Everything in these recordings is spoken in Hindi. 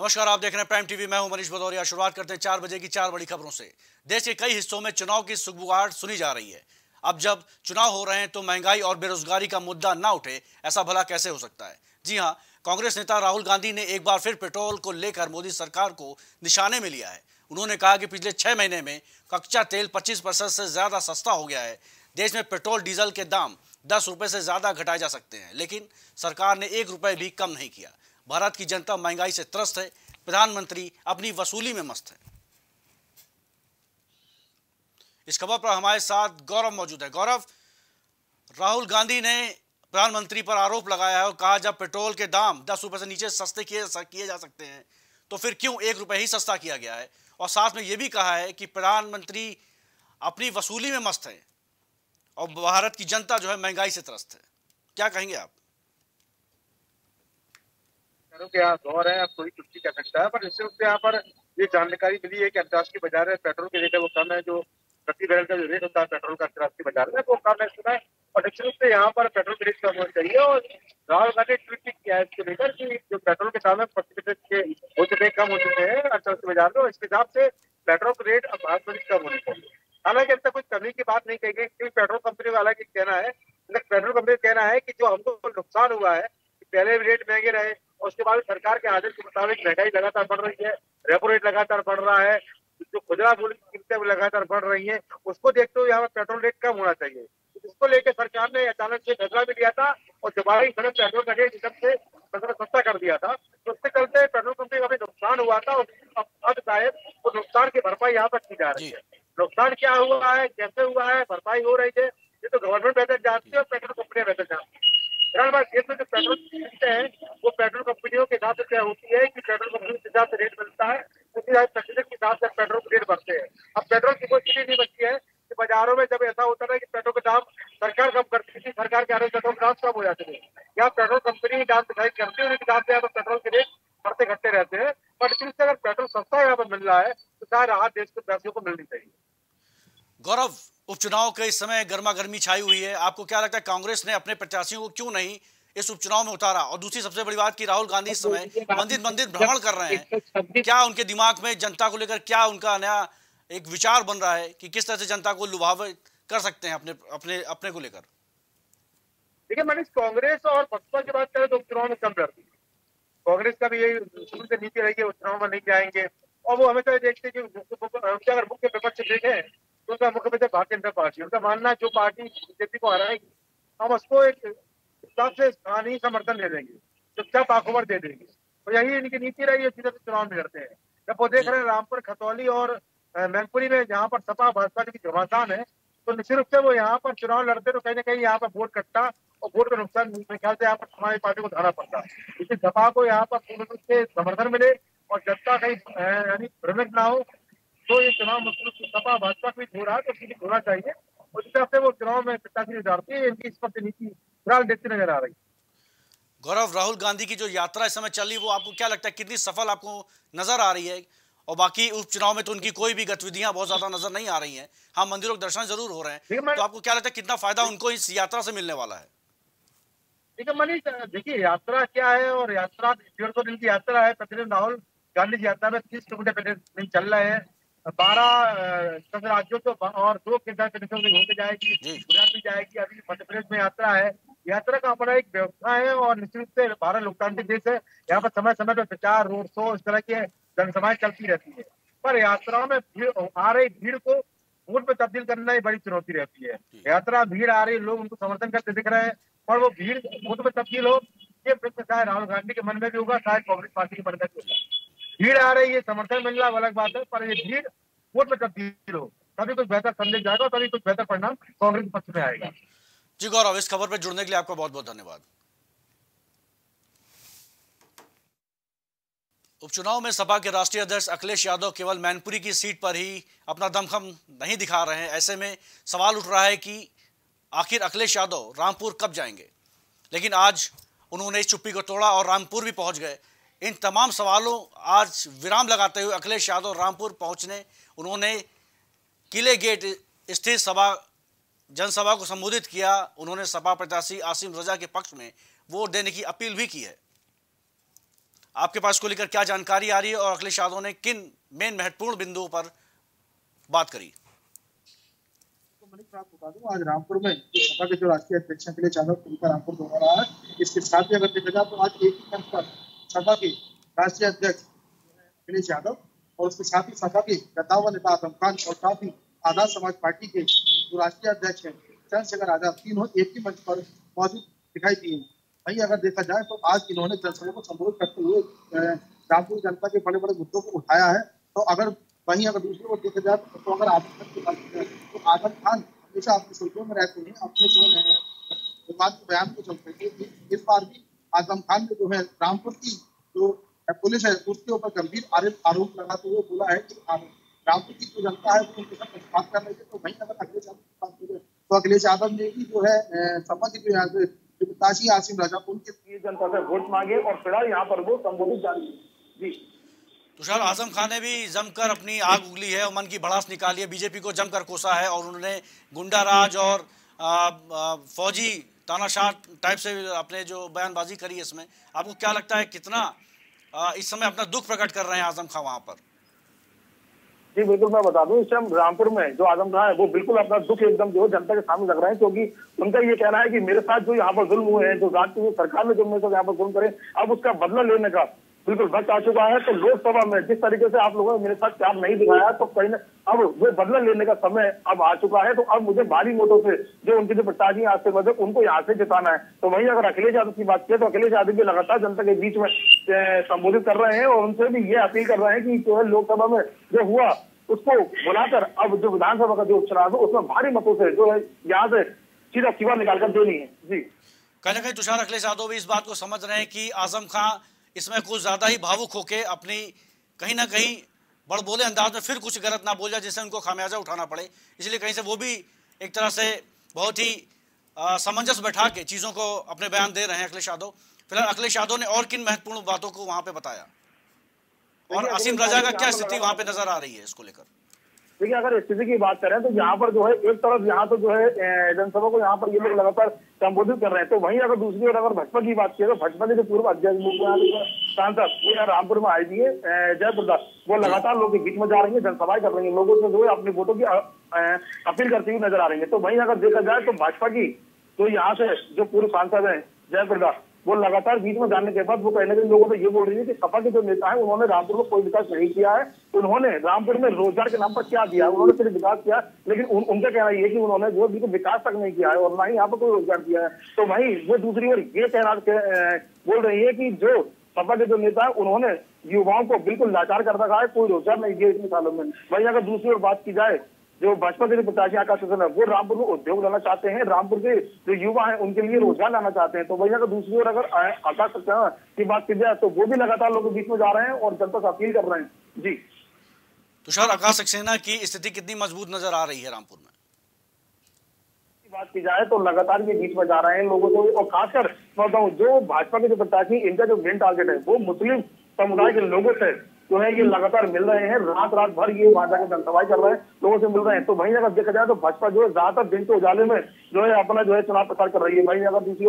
नमस्कार, आप देख रहे हैं प्राइम टीवी मैं हूँ मनीष भदौरिया। शुरुआत करते हैं चार बजे की चार बड़ी खबरों से। देश के कई हिस्सों में चुनाव की सुगबुगाहट सुनी जा रही है। अब जब चुनाव हो रहे हैं तो महँगाई और बेरोजगारी का मुद्दा ना उठे, ऐसा भला कैसे हो सकता है? जी हाँ कांग्रेस नेता राहुल गांधी ने एक बार फिर पेट्रोल को लेकर मोदी सरकार को निशाने में लिया है। उन्होंने कहा कि पिछले छह महीने में कच्चा तेल 25 परसेंट से ज़्यादा सस्ता हो गया है। देश में पेट्रोल, डीजल के दाम दस रुपए से ज़्यादा घटाए जा सकते हैं, लेकिन सरकार ने एक रुपए भी कम नहीं किया। भारत की जनता महँगाई से त्रस्त है, प्रधानमंत्री अपनी वसूली में मस्त है। इस खबर पर हमारे साथ गौरव मौजूद है। गौरव, राहुल गांधी ने प्रधानमंत्री पर आरोप लगाया है और कहा जब पेट्रोल के दाम दस रुपए से नीचे सस्ते किए किए जा सकते हैं तो फिर क्यों एक रुपए ही सस्ता किया गया है? और साथ में यह भी कहा है कि प्रधानमंत्री अपनी वसूली में मस्त है और भारत की जनता जो है महँगाई से त्रस्त है। क्या कहेंगे आप? क्या दौर है आप कोई कुछ कर सकता है, पर निश्चित यहाँ पर ये जानकारी मिली है कि अंतर्राष्ट्रीय बाज़ार है पेट्रोल के रेट है वो कम है, जो प्रति बैरल का जो रेट होता है पेट्रोल का अंतर्राष्ट्रीय बाज़ार में, वो कम है सुना है और निश्चित रूप से यहाँ पर पेट्रोल के रेट कम होना चाहिए और राहुल गांधी ट्वीट भी किया है इसको लेकर कि जो पेट्रोल के दाम है प्रतिशत के हो चुके कम हो चुके हैं अंतर्राष्ट्रीय बाज़ार में इसके हिसाब से पेट्रोल के रेट अब भारत में कम होने चाहिए। हालाँकि अब तक कुछ कमी की बात नहीं कही गई, क्योंकि पेट्रोल कंपनी वाला की कहना है पेट्रोल कंपनी का कहना है कि जो हमको नुकसान हुआ है, पहले भी रेट महँगे रहे उसके बाद सरकार के आदेश के मुताबिक महँगाई लगातार बढ़ रही है रेपो रेट लगातार बढ़ रहा है जो खुदरा मूल्य की कीमतें लगातार बढ़ रही है उसको देखते हुए यहाँ पर पेट्रोल रेट कम होना चाहिए। इसको लेकर सरकार ने अचानक से फैसला भी लिया था और जुबाई सड़क पेट्रोल का रेट एकदम से मतलब सस्ता कर दिया था तो उसके चलते पेट्रोल कंपनी का भी नुकसान हुआ था और अब शायद वो नुकसान की भरपाई यहाँ पर की जा रही है। नुकसान क्या हुआ है कैसे हुआ है भरपाई हो रही है ये तो गवर्नमेंट बेहतर जानती है और पेट्रोल कंपनियाँ बेहतर जानती है। देश में जो पेट्रोल खरीदते हैं वो पेट्रोल कंपनियों के हिसाब से क्या होती है कि पेट्रोल कंपनी के हिसाब से रेट मिलता है उसी प्रतिशत के हिसाब से पेट्रोल के रेट बढ़ते हैं। अब पेट्रोल की कोई स्थिति नहीं बची है कि बाजारों में जब ऐसा होता है कि पेट्रोल के दाम सरकार कम करती थी सरकार के आरोप पेट्रोल दाम कम हो जाते थे। यहाँ पेट्रोल कंपनी दाम डिसाइड करती है उनके हिसाब से पेट्रोल के रेट बढ़ते घटते रहते हैं बट इससे अगर पेट्रोल सस्ता यहाँ पर मिल रहा है तो शायद राहत देश के पैसों को मिलनी चाहिए। उपचुनाव के इस समय गर्मा गर्मी छाई हुई है। आपको क्या लगता है कांग्रेस ने अपने प्रत्याशियों को क्यों नहीं इस उपचुनाव में उतारा? और दूसरी सबसे बड़ी बात की राहुल गांधी इस समय मंदिर मंदिर भ्रमण कर रहे हैं। क्या उनके दिमाग में जनता को लेकर क्या उनका नया एक विचार बन रहा है कि किस तरह से जनता को लुभावित कर सकते हैं अपने अपने अपने को लेकर? देखिए मनीष कांग्रेस और बसपा की बात करें तो उपचुनाव में कम है। कांग्रेस का भी यही शुरू से नीति रही है उपचुनाव में नहीं जाएँगे। और वो हमेशा देखते हैं कि अगर मुख्य विपक्ष देखें उनका मुख्य विपक्ष भारतीय जनता पार्टी उनका मानना जो पार्टी बीजेपी को हराएगी, हम उसको एक हिसाब से स्थानीय समर्थन दे देंगे चुपचाप आखोबर दे देंगे। तो यही इनकी नीति रही है सीधे चुनाव में लड़ते हैं। जब वो देख रहे हैं रामपुर, खतौली और मैनपुरी में जहाँ पर सपा भाजपा की घमासान है तो निश्चित रूप से वो यहाँ पर चुनाव लड़ते तो कहीं ना कहीं यहाँ पर वोट कट्टा और वोट का नुकसान, मेरे ख्याल से यहाँ पर समाजवादी पार्टी को धारा पड़ता इसलिए सपा को यहाँ पर पूर्ण रूप से समर्थन मिले और जनता कहीं यानी भ्रमित ना हो। तो ये चुनाव मुख्य सपा भाजपा को हो रहा है तो सीधे होना चाहिए। उस हिसाब से वो चुनाव में प्रत्याशी उतारती है इनकी स्पष्ट नीति फ़िलहाल देखते नज़र आ रही गौरव राहुल गांधी की जो यात्रा इस समय चल रही है वो आपको क्या लगता है कितनी सफल आपको नज़र आ रही है? और बाकी उपचुनाव में तो उनकी कोई भी गतिविधियाँ बहुत ज़्यादा नज़र नहीं आ रही हैं। हाँ मंदिरों के दर्शन ज़रूर हो रहे हैं। तो आपको क्या लगता है कितना फ़ायदा उनको इस यात्रा से मिलने वाला है? देखिए मनीष देखिए यात्रा क्या है और यात्रा डेढ़ सौ दिन की यात्रा है। प्रतिदिन राहुल गांधी यात्रा में तीस किलोमीटर प्रतिदिन चल रहे हैं। बारह दस राज्यों को और दो केंद्र प्रदेशों में होकर जाएगी गुजरात भी जाएगी अभी मध्य प्रदेश में यात्रा है। यात्रा का अपना एक व्यवस्था है और निश्चित रूप से भारत लोकतांत्रिक देश है। यहाँ पर समय समय पर प्रचार रोड शो इस तरह की जनसभाएँ चलती रहती है। पर यात्रा में भीड़ आ रही भीड़ को वोट में तब्दील करना ही बड़ी चुनौती रहती है। यात्रा भीड़ आ रही लोग उनको समर्थन करते दिख रहे हैं। पर वो भीड़ वोट में तब्दील हो ये प्रश्न शायद राहुल गांधी के मन में भी होगा शायद कांग्रेस पार्टी के मन में भी होगा। भीड़ आ रही है, समर्थन मिल रहा अलग बात है, पर ये भीड़ वोट में तब्दील हो तभी कुछ बेहतर संदेश जाएगा तभी कुछ बेहतर परिणाम कांग्रेस पक्ष में आएगा। जी, गौरव, इस खबर पर जुड़ने के लिए आपका बहुत बहुत धन्यवाद। उपचुनाव में सपा के राष्ट्रीय अध्यक्ष अखिलेश यादव केवल मैनपुरी की सीट पर ही अपना दमखम नहीं दिखा रहे हैं। ऐसे में सवाल उठ रहा है कि आखिर अखिलेश यादव रामपुर कब जाएँगे? लेकिन आज उन्होंने इस चुप्पी को तोड़ा और रामपुर भी पहुँच गए। इन तमाम सवालों आज विराम लगाते हुए अखिलेश यादव रामपुर पहुँचने, उन्होंने किले गेट स्थित सभा, जनसभा को संबोधित किया, उन्होंने सपा प्रत्याशी आसिम रजा के पक्ष में वोट देने की अपील भी की है। आपके पास को लेकर क्या जानकारी आ रही है और अखिलेश यादव ने किन मेन महत्वपूर्ण बिंदुओं पर बात करी? तो आज रामपुर में सपा के जो राष्ट्रीय अध्यक्ष अखिलेश यादव, उनका रामपुर दौरा रहा है। इसके साथ ही अगर देखा जाए तो आज एक ही मंच पर सपा के राष्ट्रीय अध्यक्ष अखिलेश यादव और उसके साथ ही सपा के गद्दावर नेता आज़म खान और साथ ही आज़ाद समाज पार्टी के जो राष्ट्रीय अध्यक्ष हैं, चंद्रशेखर आज़ाद, तीनों एक ही मंच पर मौजूद दिखाई दिए वही अगर देखा जाए तो आज इन्होंने जनसभा को संबोधित करते हुए रामपुर जनता के बड़े बड़े मुद्दों को उठाया है। तो अगर वहीं अगर दूसरी ओर देखा जाए तो अगर आज़म खान की बात करें तो आज़म खान हमेशा अपनी सोचों में रहते हैं, अपने जो है बयान को चलते इस बार भी आज़म खान ने जो है, रामपुर की जो पुलिस है, उसके ऊपर गंभीर आरोप लगाते हुए बोला है कि रामपुर की जो जनता है, वो उनके साथ पक्षपात कर रही है। तो वहीं अगर अखिलेश यादव तो अखिलेश यादव ने भी जो है की जो आसिम राजा उनके जनता से वोट मांगे और फ़िलहाल यहाँ पर वो संबोधित जारी जी। तुषार आज़म खान ने भी जमकर अपनी आग उगली है और मन की भड़ास निकाली है। बीजेपी को जमकर कोसा है और उन्होंने गुंडा राज और फौजी तानाशाह टाइप से अपने जो बयानबाजी करी इसमें, आपको क्या लगता है कितना इस समय अपना दुख प्रकट कर रहे हैं आज़म खान वहाँ पर? जी, बिल्कुल मैं बता दूँ इस टाइम रामपुर में जो आज़म खान है, वो बिल्कुल अपना दुख एकदम जो जनता के सामने लग रहा है, क्योंकि उनका ये कहना है कि मेरे साथ जो यहाँ पर जुल्म हुए हैं, जो राज्य सरकार ने जो मेरे साथ यहाँ पर जुल्म करे, अब उसका बदला लेने का बिल्कुल वक्त आ चुका है तो लोकसभा में जिस तरीके से आप लोगों ने मेरे साथ प्यार नहीं दिखाया तो कहीं अब वो बदला लेने का समय अब आ चुका है तो अब मुझे भारी वोटों से जो उनके जो प्रत्याशी आज से बदले उनको यहाँ से जिताना है। तो वहीं अगर अखिलेश यादव की बात करें तो अखिलेश यादव भी लगातार जनता के बीच में संबोधित कर रहे हैं, और उनसे भी ये अपील कर रहे हैं कि जो है लोकसभा में जो हुआ, उसको बुलाकर अब जो विधानसभा का जो उपचुनाव है, उसमें भारी मतों से जो है यहाँ से सीधा सीमा निकालकर देनी है। जी। कहीं ना कहीं तुषार, अखिलेश यादव भी इस बात को समझ रहे हैं कि आज़म खां इसमें कुछ ज़्यादा ही भावुक होके अपनी कहीं ना कहीं बड़ बोले अंदाज में फिर कुछ गलत ना बोल जाए जिससे उनको खामियाजा उठाना पड़े। इसलिए कहीं से वो भी एक तरह से बहुत ही समंजस बैठा के चीज़ों को अपने बयान दे रहे हैं अखिलेश यादव। फ़िलहाल अखिलेश यादव ने और किन महत्वपूर्ण बातों को वहाँ पर बताया? और असीम राजा का क्या स्थिति वहाँ पर नज़र आ रही है इसको लेकर? देखिए अगर स्थिति की बात करें तो यहाँ पर जो है एक तरफ़ यहाँ तो जो है जनसभा को यहाँ पर ये लोग लगातार संबोधित कर रहे हैं। तो वहीं अगर दूसरी ओर अगर भाजपा की बात करें तो भाजपा के जो पूर्व अध्यक्ष सांसद, वो यहाँ रामपुर में आई थी जयप्रदा वो लगातार लोगों बीच में जा रही है, जनसभाएँ कर रही है। लोगों से जो है अपने वोटों की अपील करती हुई नज़र आ रही है। तो वहीं अगर देखा जाए तो भाजपा की तो यहाँ से जो पूर्व सांसद है, जयपुर दास वो लगातार बीच में जाने के बाद वो कहीं ना कहीं लोगों से ये बोल रही है कि सपा के जो नेता है उन्होंने रामपुर में कोई विकास नहीं किया है। उन्होंने रामपुर में रोज़गार के नाम पर क्या दिया है? उन्होंने सिर्फ़ विकास किया लेकिन उन, उनका कहना ये कि उन्होंने जो बिल्कुल विकास तक नहीं किया है और ना ही यहाँ पर कोई रोज़गार दिया है। तो वही वो दूसरी ओर ये कहना बोल रही है कि जो सपा के जो नेता है उन्होंने युवाओं को बिल्कुल लाचार कर रखा है कोई रोज़गार नहीं दिया इतने सालों में। वही अगर दूसरी ओर बात की जाए जो भाजपा के प्रत्याशी आकाश है वो रामपुर में उद्योग लाना चाहते हैं। रामपुर के जो युवा हैं उनके लिए रोज़गार लाना चाहते हैं। तो वही अगर दूसरी ओर अगर आकाश की बात की जाए तो वो भी लगातार लोगों के बीच में जा रहे हैं और जनता से अपील कर रहे हैं। जी। तुषार आकाश सक्सेना की स्थिति कितनी मज़बूत नज़र आ रही है रामपुर में? बात की जाए तो लगातार ये बीच में जा रहे हैं लोगों को। और खासकर मैं बताऊँ जो भाजपा के जो प्रत्याशी इनका जो मेन टारगेट है वो मुस्लिम समुदाय के लोगों से जो है ये लगातार मिल रहे हैं रात रात भर ये वहाँ जाकर जनसभाएँ कर रहे हैं लोगों से मिल रहे हैं। तो वहीं अगर देखा जाए तो भाजपा जो है ज़्यादातर दिन के उजाले में जो है अपना जो है चुनाव प्रचार कर रही है। वहीं अगर दूसरी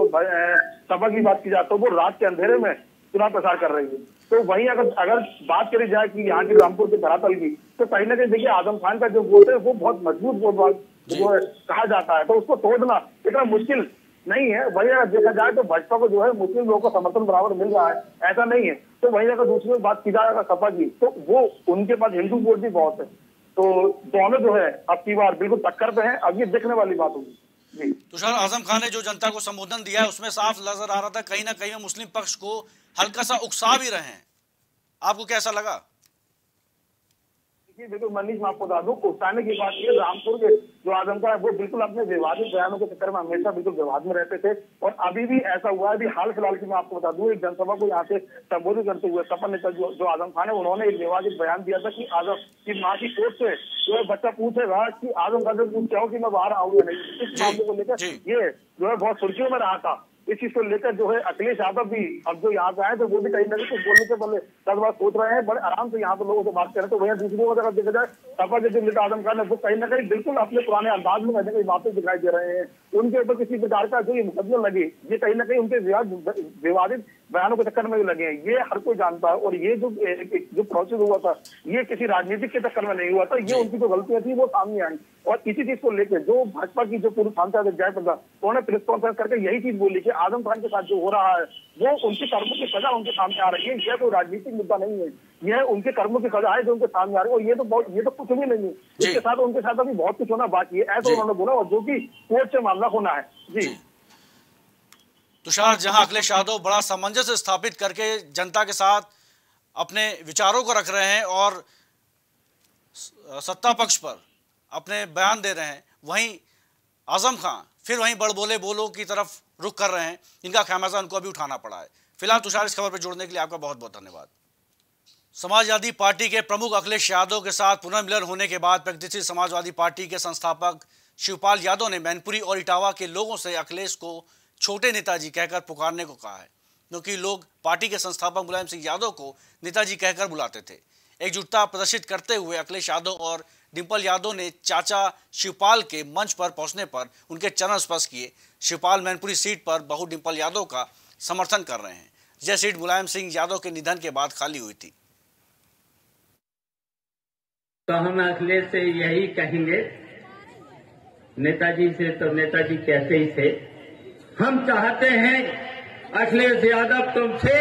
सभा की बात की जाए तो वो रात के अंधेरे में चुनाव प्रचार कर रही है। तो वहीं अगर अगर बात करी जाए कि यहाँ की रामपुर के धरातल की तो कहीं ना कहीं देखिए आज़म खान का जो वोट है वो बहुत मज़बूत वोट कहा जाता है। तो उसको तोड़ना इतना मुश्किल नहीं है, वही अगर देखा जाए तो भाजपा को जो है मुस्लिम लोगों का समर्थन बराबर मिल रहा है, ऐसा नहीं है। तो वही अगर दूसरी बात की जाए, अगर सपा की तो वो उनके पास हिंदू वोट भी बहुत है। तो दोनों जो है, अब की बार बिल्कुल टक्कर पे है, अब ये देखने वाली बात होगी। तुषार आज़म खान ने जो जनता को संबोधन दिया है, उसमें साफ़ नज़र आ रहा था, कहीं ना कहीं मुस्लिम पक्ष को हल्का सा उकसा भी रहे हैं। आपको कैसा लगा? देखिए बिल्कुल मनीष मैं आपको बता दूँ उकसाने की बात ये रामपुर के जो आजमका है वो बिल्कुल अपने विवादित बयानों के चक्कर में हमेशा बिल्कुल विवाद में रहते थे। और अभी भी ऐसा हुआ है अभी हाल फ़िलहाल की मैं आपको बता दूँ एक जनसभा को यहाँ से संबोधित करते हुए सपा नेता जो, जो आज़म खान है उन्होंने एक विवादित बयान दिया था कि आज़म की माँ की कोर्ट से जो है बच्चा पूछेगा कि आज़म खान से पूछ चाहो कि मैं बाहर आऊँगा नहीं। इस मामले को लेकर ये जो है बहुत सुर्खियों में रहा था। इस चीज़ को लेकर जो है अखिलेश यादव भी अब जो यहाँ पे आए तो वो भी कहीं ना कहीं कुछ बोलने से पहले दस बार सोच रहे हैं। बड़े आराम से यहाँ पर लोगों से बात कर रहे हैं। तो वहीं दूसरी ओर अगर देखा जाए सपा के जो नेता आज़म खान है वो कहीं ना कहीं बिल्कुल अपने पुराने अंदाज में कहीं ना बातें दिखाई दे रहे हैं। उनके ऊपर किसी प्रकार का जो ये मुकदमे लगे ये कहीं ना कहीं उनके विवादित बयानों के चक्कर में भी लगे हैं। ये हर कोई जानता है और ये जो जो प्रोसेस हुआ था ये किसी राजनीतिक के चक्कर में नहीं हुआ था। ये उनकी जो गलतियाँ थी वो सामने आई। और इसी चीज़ को लेकर जो भाजपा की जो पूर्व सांसद जय प्रदा उन्होंने प्रेस कॉन्फ्रेंस करके यही चीज़ बोली कि आज़म खान के साथ जो हो रहा है वो उनके कर्मों की सजा उनके सामने आ रही है। यह कोई राजनीतिक मुद्दा नहीं है। यह उनके कर्मों की सजा है जो उनके सामने आ रही है। और ये तो बहुत ये तो कुछ भी नहीं है। इसके साथ उनके साथ अभी बहुत कुछ होना बाकी है। ऐसा उन्होंने बोला और जो की कोर्ट से मामला होना है। जी। तुषार जहाँ अखिलेश यादव बड़ा सामंजस्य स्थापित करके जनता के साथ अपने विचारों को रख रहे हैं और सत्ता पक्ष पर अपने बयान दे रहे हैं वहीं आज़म खान फिर वहीं बड़ बोले की तरफ़ रुख कर रहे हैं। इनका खामियाजा उनको अभी उठाना पड़ा है। फ़िलहाल तुषार इस खबर पर जुड़ने के लिए आपका बहुत बहुत धन्यवाद। समाजवादी पार्टी के प्रमुख अखिलेश यादव के साथ पुनर्मिलन होने के बाद प्रगतिशील समाजवादी पार्टी के संस्थापक शिवपाल यादव ने मैनपुरी और इटावा के लोगों से अखिलेश को छोटे नेताजी कहकर पुकारने को कहा है। क्योंकि लोग पार्टी के संस्थापक मुलायम सिंह यादव को नेताजी कहकर बुलाते थे। एकजुटता प्रदर्शित करते हुए अखिलेश यादव और डिम्पल यादव ने चाचा शिवपाल के मंच पर पहुँचने पर उनके चरण स्पर्श किए। शिवपाल मैनपुरी सीट पर बहु डिम्पल यादव का समर्थन कर रहे हैं। यह सीट, मुलायम सिंह यादव के निधन के बाद खाली हुई थी। तो हम अखिलेश से यही कहेंगे, नेताजी से तो नेताजी कहते ही थे। हम चाहते हैं अखिलेश यादव तुमसे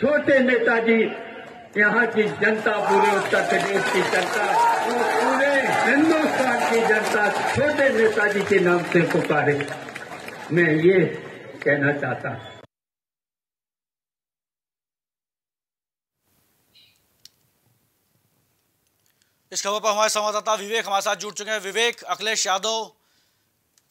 छोटे नेताजी, यहाँ की जनता पूरे उत्तर प्रदेश की जनता। पूरे हिंदुस्तान की जनता छोटे नेताजी के नाम से पुकारे मैं ये कहना चाहता हूँ इस खबर पर हमारे संवाददाता विवेक हमारे साथ जुड़ चुके हैं। विवेक, अखिलेश यादव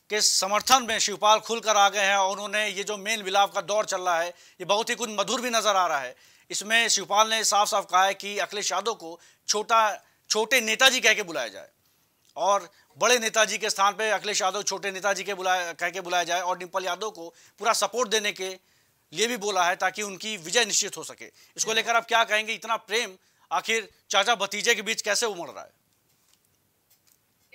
के समर्थन में शिवपाल खुलकर आ गए हैं और उन्होंने ये जो मेन विलाप का दौर चल रहा है, ये बहुत ही कुछ मधुर भी नज़र आ रहा है। इसमें शिवपाल ने साफ़ साफ़ कहा है कि अखिलेश यादव को छोटा छोटे नेताजी कह के बुलाया जाए। और बड़े नेताजी के स्थान पे अखिलेश यादव छोटे नेताजी के बुलाया कह के बुलाया जाए और डिम्पल यादव को पूरा सपोर्ट देने के लिए भी बोला है ताकि उनकी विजय निश्चित हो सके। इसको लेकर आप क्या कहेंगे? इतना प्रेम, आखिर चाचा भतीजे के बीच कैसे उमड़ रहा है?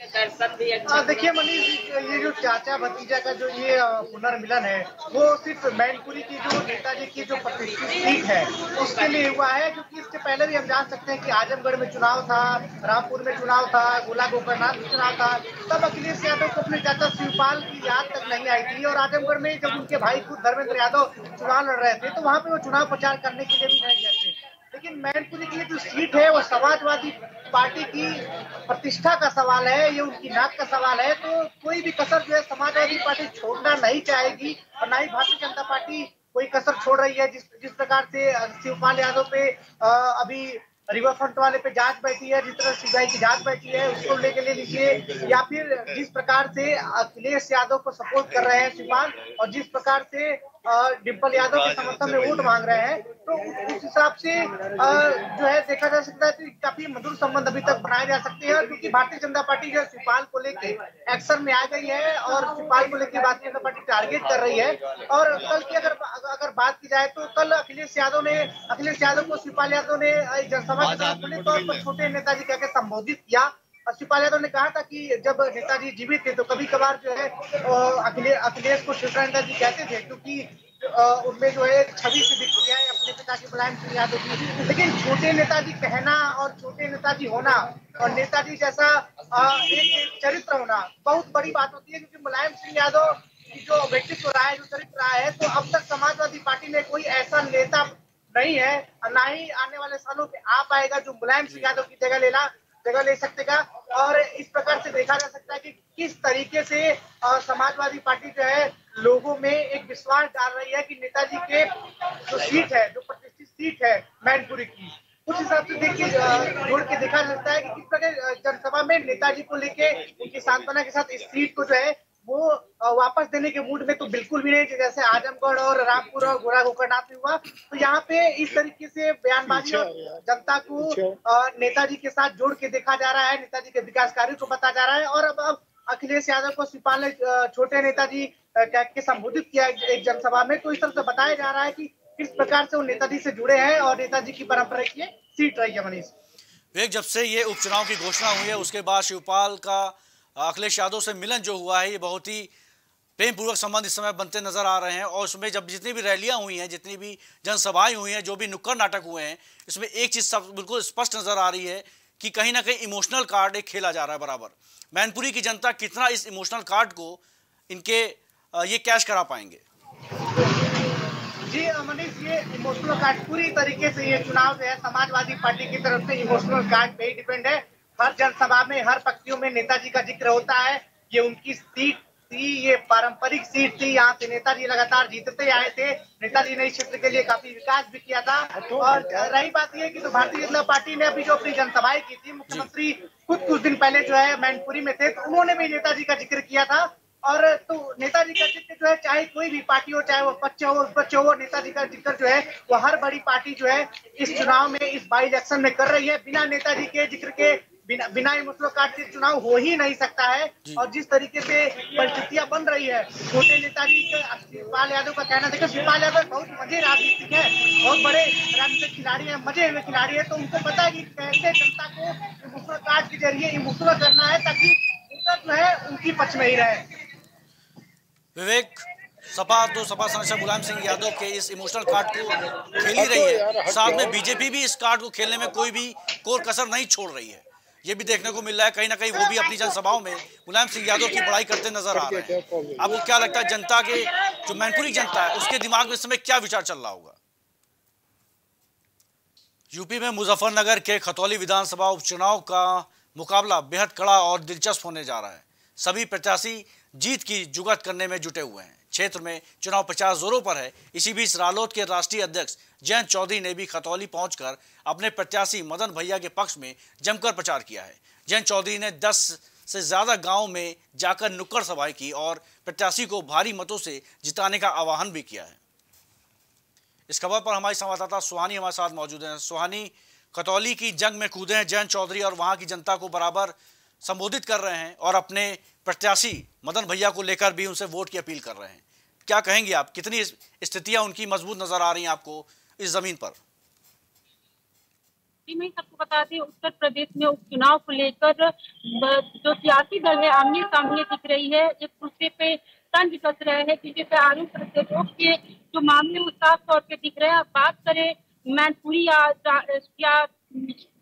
हाँ, देखिए मनीष ये जो चाचा भतीजा का जो ये पुनर्मिलन है वो सिर्फ़ मैनपुरी की जो नेताजी की जो प्रतिष्ठित सीट है उसके लिए हुआ है क्योंकि इसके पहले भी हम जान सकते हैं कि आजमगढ़ में चुनाव था रामपुर में चुनाव था गोला गोकरनाथ में चुनाव था तब अखिलेश यादव को अपने चाचा शिवपाल की याद तक नहीं आई थी और आजमगढ़ में जब उनके भाई खुद धर्मेंद्र यादव चुनाव लड़ रहे थे तो वहाँ पे वो चुनाव प्रचार करने के लिए भी नहीं गए लेकिन मैनपुरी की जो सीट है, वो समाजवादी पार्टी की प्रतिष्ठा का सवाल है, ये उनकी नाक का सवाल है तो कोई भी कसर जो है समाजवादी पार्टी छोड़ना नहीं चाहेगी और ना ही भारतीय जनता पार्टी कोई कसर छोड़ रही है, जिस जिस प्रकार से शिवपाल यादव पे अभी रिवर फ्रंट वाले पे जाँच बैठी है, जिस तरह सीबीआई की जाँच बैठी है, उसको लेके ले लीजिए, या फिर जिस प्रकार से अखिलेश यादव को सपोर्ट कर रहे हैं शिवपाल, और जिस प्रकार से डिम्पल यादव के समर्थन में वोट मांग रहे हैं। तो उस हिसाब से जो है देखा जा सकता है कि काफ़ी मधुर संबंध अभी तक बनाए जा सकते हैं क्योंकि भारतीय जनता पार्टी जो है शिवपाल को लेके एक्शन में आ गई है और शिवपाल को लेकर भारतीय जनता पार्टी टारगेट कर रही है। और कल की अगर अगर बात की जाए तो कल अखिलेश यादव ने अखिलेश यादव को शिवपाल यादव ने जनसभा के तौर पर छोटे नेताजी कहकर संबोधित किया। शिवपाल यादव ने कहा था कि जब नेताजी जीवित थे तो कभी कभार जो है अखिलेश अखिलेश को शिवराज नेताजी कहते थे, क्योंकि उनमें जो है छवि से दिखती है, अपने पिता की मुलायम सिंह यादव की लेकिन छोटे नेताजी कहना और छोटे नेताजी होना और नेताजी जैसा एक चरित्र होना बहुत बड़ी बात होती है, क्योंकि मुलायम सिंह यादव की जो व्यक्तित्व रहा है, जो चरित्र रहा है तो अब तक समाजवादी पार्टी में कोई ऐसा नेता नहीं है, ना ही आने वाले सालों में आ पाएगा जो मुलायम सिंह यादव की जगह लेना जगह ले सकते का? और इस प्रकार से देखा जा सकता है कि किस तरीके से समाजवादी पार्टी जो है, लोगों में एक विश्वास डाल रही है कि नेताजी के जो सीट है, जो प्रतिष्ठित सीट है, मैनपुरी की, उस हिसाब से देखिए जोड़ के देखा जा सकता है कि किस प्रकार जनसभा में नेताजी को लेके उनकी सांत्वना के साथ इस सीट को जो है वो वापस देने के मूड में तो बिल्कुल भी नहीं जैसे आजमगढ़ और रामपुर और गोरा गोकरनाथ में हुआ तो यहाँ पे इस तरीके से बयानबाजी और जनता को नेताजी के साथ जोड़ के देखा जा रहा है नेताजी के विकास कार्यों को बताया जा रहा है। और अब अब अखिलेश यादव को शिवपाल ने छोटे नेताजी कह के संबोधित किया एक जनसभा में तो इस तरह से बताया जा रहा है की किस प्रकार से वो नेताजी से जुड़े हैं और नेताजी की परंपरा की सीट रही है मनीष। जब से ये उपचुनाव की घोषणा हुई है उसके बाद शिवपाल का अखिलेश यादव से मिलन जो हुआ है, ये बहुत ही प्रेम पूर्वक संबंध इस समय बनते नज़र आ रहे हैं और उसमें जब जितनी भी रैलियाँ हुई हैं, जितनी भी जनसभाएँ हुई हैं, जो भी नुक्कड़ नाटक हुए हैं, इसमें एक चीज़ सब बिल्कुल स्पष्ट नज़र आ रही है कि कहीं ना कहीं इमोशनल कार्ड एक खेला जा रहा है बराबर। मैनपुरी की जनता कितना इस इमोशनल कार्ड को इनके ये कैश करा पाएँगे? जी मनीष ये इमोशनल कार्ड पूरी तरीके से ये चुनाव जो है, समाजवादी पार्टी की तरफ़ से इमोशनल कार्ड पे ही डिपेंड है। हर जनसभा में, हर पक्तियों में नेताजी का ज़िक्र होता है ये उनकी सीट थी, ये पारंपरिक सीट थी, यहाँ से नेताजी लगातार जीतते आए थे। नेताजी ने इस क्षेत्र के लिए काफ़ी विकास भी किया था। और रही बात ये कि तो भारतीय जनता पार्टी ने अभी जो अपनी जनसभाएँ की थी, मुख्यमंत्री खुद कुछ दिन पहले जो है मैनपुरी में थे तो उन्होंने भी नेताजी का ज़िक्र किया था। और तो नेताजी का ज़िक्र जो है, चाहे कोई भी पार्टी हो, चाहे वो बच्चे हो बच्चे हो, नेताजी का ज़िक्र जो है, वो हर बड़ी पार्टी जो है, इस चुनाव में, इस बाई इलेक्शन में कर रही है। बिना नेताजी के ज़िक्र के बिना बिना मुस्लिम कार्ड के चुनाव हो ही नहीं सकता है। और जिस तरीके से परिस्थितियाँ बन रही है छोटे नेताजी के शिवपाल यादव का कहना देखो शिवपाल यादव बहुत मज़े राजनीतिक है बहुत बड़े राजनीतिक खिलाड़ी है मज़े हुए खिलाड़ी है तो उनको पता है कि कैसे जनता को मुस्लिम कार्ड के ज़रिए इमोशनल करना है ताकि जो है उनकी पक्ष में ही रहे। विवेक सपा तो सपा सांसद मुलायम सिंह यादव के इस इमोशनल कार्ड को खेल ही। रही है साथ में बीजेपी भी इस कार्ड को खेलने में कोई भी कोर कसर नहीं छोड़ रही है। ये भी देखने को मिल रहा है, कहीं ना कहीं वो भी अपनी जनसभाओं में मुलायम सिंह यादव की बड़ाई करते नज़र आ रहे हैं। आपको क्या लगता है, जनता के, जो मैनपुरी जनता है, उसके दिमाग में इस समय क्या विचार चल रहा होगा? यूपी में मुजफ्फरनगर के खतौली विधानसभा उपचुनाव का मुकाबला बेहद कड़ा और दिलचस्प होने जा रहा है। सभी प्रत्याशी जीत की जुगत करने में जुटे हुए हैं। क्षेत्र में चुनाव प्रचार जोरों पर है। इसी बीच रालोद के राष्ट्रीय अध्यक्ष जयंत चौधरी ने भी खतौली पहुंचकर अपने प्रत्याशी मदन भैया के पक्ष में जमकर प्रचार किया है। जयंत चौधरी ने 10 से ज़्यादा गाँव में जाकर नुक्कड़ सभाएँ की और प्रत्याशी को भारी मतों से जिताने का आह्वान भी किया है। इस खबर पर हमारी संवाददाता सुहानी हमारे साथ मौजूद है। सुहानी, खतौली की जंग में कूदे हैं जयंत चौधरी और वहाँ की जनता को बराबर संबोधित कर रहे हैं और अपने प्रत्याशी मदन भैया को लेकर भी उनसे वोट की अपील कर रहे हैं। क्या कहेंगे आप? कितनी स्थितियाँ उनकी मज़बूत नज़र आ रही हैं आपको इस ज़मीन पर? मैं सबको बता दें उत्तर प्रदेश में उपचुनाव को लेकर जो सियासी दल है आमने सामने दिख रही है। एक दूसरे पे तंज कस रहे हैं किसी पे आरोप प्रत्यारोप के जो मामले वो साफ़ तौर पे दिख रहे हैं। आप बात करें मैनपुरी या, या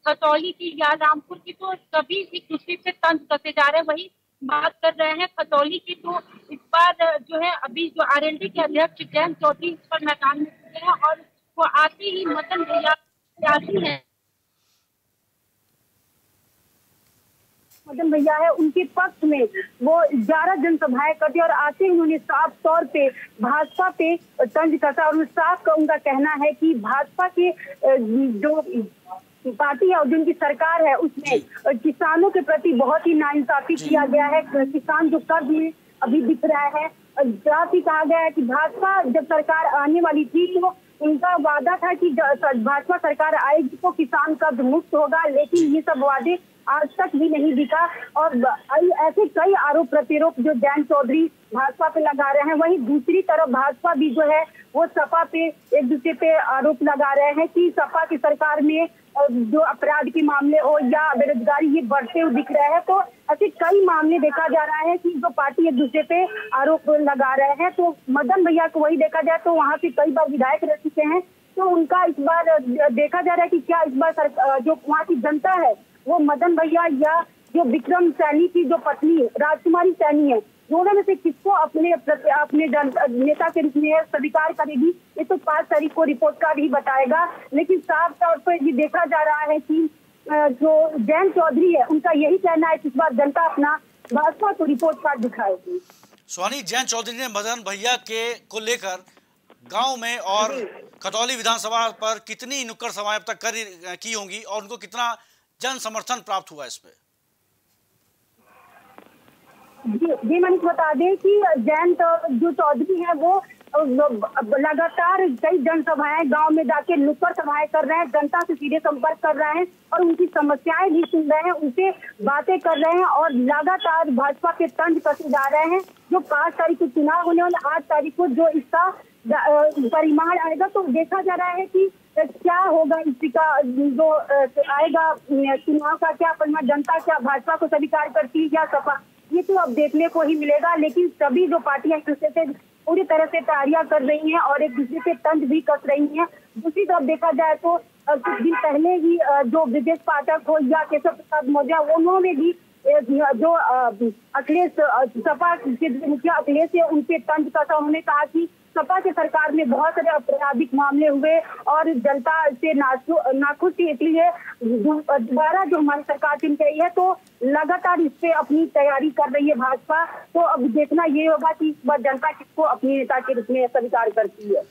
खतौली की या रामपुर की तो सभी एक दूसरे से तंज कसे जा रहे हैं। वही बात कर रहे हैं खतौली की तो इस बार जो है, अभी जो आर के अध्यक्ष जैन चौधरी इस पर मैदान में हैं और वो आते ही मदन भैया सियासी है। मदन भैया है, उनके पक्ष में वो ग्यारह जनसभाएँ करती और आते ही उन्होंने साफ़ तौर पे भाजपा पे तंज कसा और साफ़ का उनका कहना है कि भाजपा के जो पार्टी है और जिनकी सरकार है उसमें किसानों के प्रति बहुत ही नाइंसाफी किया गया है। किसान जो कर्ज में अभी दिख रहा है साथ ही कहा गया है कि भाजपा जब सरकार आने वाली थी तो उनका वादा था कि भाजपा सरकार आएगी तो किसान कर्ज मुक्त होगा लेकिन ये सब वादे आज तक भी नहीं दिखा और ऐसे कई आरोप प्रत्यारोप जो जैन चौधरी भाजपा पे लगा रहे हैं। वहीं दूसरी तरफ़ भाजपा भी जो है, वो सपा पे एक दूसरे पे आरोप लगा रहे हैं कि सपा की सरकार में जो अपराध के मामले हो या बेरोजगारी ये बढ़ते हुए दिख रहे हैं। तो ऐसे कई मामले देखा जा रहा है कि जो पार्टी एक दूसरे पे आरोप लगा रहे हैं। तो मदन भैया को वही देखा जाए तो वहाँ से कई बार विधायक रह चुके हैं। तो उनका इस बार देखा जा रहा है कि क्या इस बार जो वहाँ की जनता है वो मदन भैया या जो विक्रम सैनी की जो पत्नी राजकुमारी सैनी है दोनों में से किसको अपने अपने नेता के रूप में स्वीकार करेगी? ये तो पाँच तारीख को रिपोर्ट कार्ड ही बताएगा। लेकिन साफ़ तौर पर ये देखा जा रहा है कि जो जैन चौधरी है उनका यही कहना है कि इस बार जनता अपना भाजपा को रिपोर्ट कार्ड दिखाएगी। सोनी जैन चौधरी ने मदन भैया के को लेकर गाँव में और खतौली विधानसभा पर कितनी नुक्कड़ सभाएँ अब तक कर की होंगी और उनको कितना जन समर्थन प्राप्त हुआ इस पर जी मनीष बता दें कि जैन तो जो चौधरी है, वो लगातार कई जनसभाएँ गाँव में जाके नुक्कड़ सभाएँ कर रहे हैं, जनता से सीधे संपर्क कर रहे हैं और उनकी समस्याएँ भी सुन रहे हैं, उनसे बातें कर रहे हैं और लगातार भाजपा के तंज कसे जा रहे हैं, जो पाँच तारीख को चुनाव होने वाले, आठ तारीख को जो इसका परिमाण आएगा तो देखा जा रहा है कि क्या होगा इसका जो आएगा चुनाव का क्या परिमाण जनता क्या, भाजपा को स्वीकार करती है या सपा? ये तो अब देखने को ही मिलेगा, लेकिन सभी जो पार्टियाँ एक दूसरे से पूरी तरह से तैयारियाँ कर रही हैं और एक दूसरे से तंज भी कस रही हैं। दूसरी तरफ़ देखा जाए तो कुछ दिन पहले ही जो ब्रिजेश पाठक हो या केशव प्रसाद मौर्य, उन्होंने भी जो अखिलेश सपा के मुखिया अखिलेश है उनके तंज कसा। उन्होंने कहा कि सपा के सरकार में बहुत सारे आपराधिक मामले हुए और जनता से नाखुश थी इसलिए दोबारा जो हमारी सरकार चुन गई है तो लगातार इस पे अपनी तैयारी कर रही है भाजपा। तो अब देखना ये होगा कि इस बार जनता किसको अपनी नेता के रूप में स्वीकार करती है।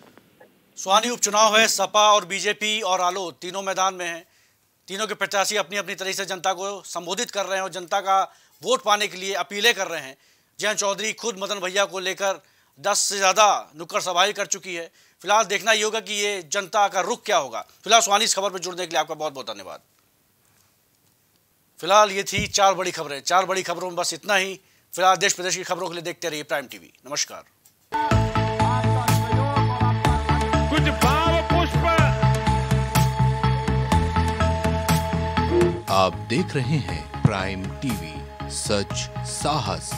सुहानी उपचुनाव है, सपा और बीजेपी और आलो तीनों मैदान में है। तीनों के प्रत्याशी अपनी अपनी तरीके से जनता को संबोधित कर रहे हैं और जनता का वोट पाने के लिए अपीलें कर रहे हैं। जयंत चौधरी खुद मदन भैया को लेकर दस से ज़्यादा नुक्कड़ सभाएँ कर चुकी है। फ़िलहाल देखना ये होगा कि ये जनता का रुख क्या होगा। फ़िलहाल सुहानी इस खबर पर जुड़ने के लिए आपका बहुत बहुत धन्यवाद। फ़िलहाल ये थी चार बड़ी खबरें। चार बड़ी खबरों में बस इतना ही। फ़िलहाल देश प्रदेश की खबरों के लिए देखते रहिए प्राइम टीवी। नमस्कार। कुछ भाव पुष्प। आप देख रहे हैं प्राइम टीवी। सच साहस।